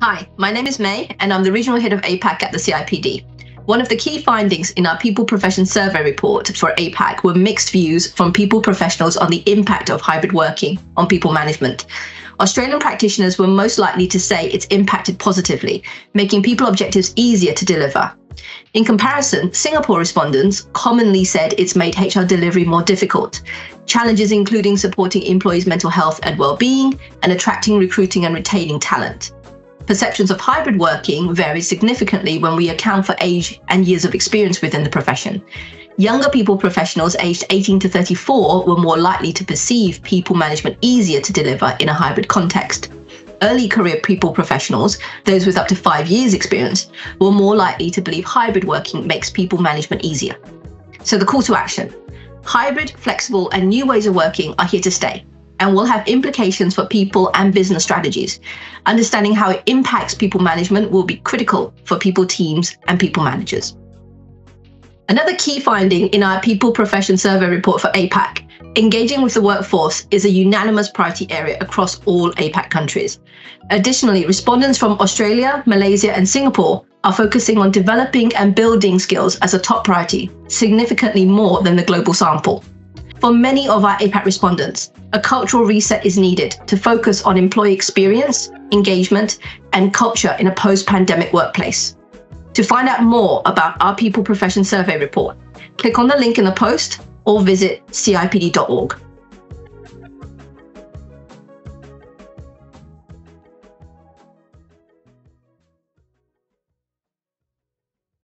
Hi, my name is May, and I'm the Regional Head of APAC at the CIPD. One of the key findings in our People Profession Survey report for APAC were mixed views from people professionals on the impact of hybrid working on people management. Australian practitioners were most likely to say it's impacted positively, making people objectives easier to deliver. In comparison, Singapore respondents commonly said it's made HR delivery more difficult. Challenges including supporting employees' mental health and well-being and attracting, recruiting and retaining talent perceptions of hybrid working vary significantly when we account for age and years of experience within the profession. Younger people professionals aged 18 to 34 were more likely to perceive people management easier to deliver in a hybrid context. Early career people professionals, those with up to five years experience, were more likely to believe hybrid working makes people management easier. So the call to action. Hybrid, flexible and new ways of working are here to stay and will have implications for people and business strategies. Understanding how it impacts people management will be critical for people teams and people managers. Another key finding in our People Profession Survey report for APAC engaging with the workforce is a unanimous priority area across all APAC countries. Additionally, respondents from Australia, Malaysia, and Singapore are focusing on developing and building skills as a top priority, significantly more than the global sample. For many of our APAC respondents, a cultural reset is needed to focus on employee experience, engagement, and culture in a post pandemic workplace. To find out more about our People Profession Survey report, click on the link in the post or visit cipd.org.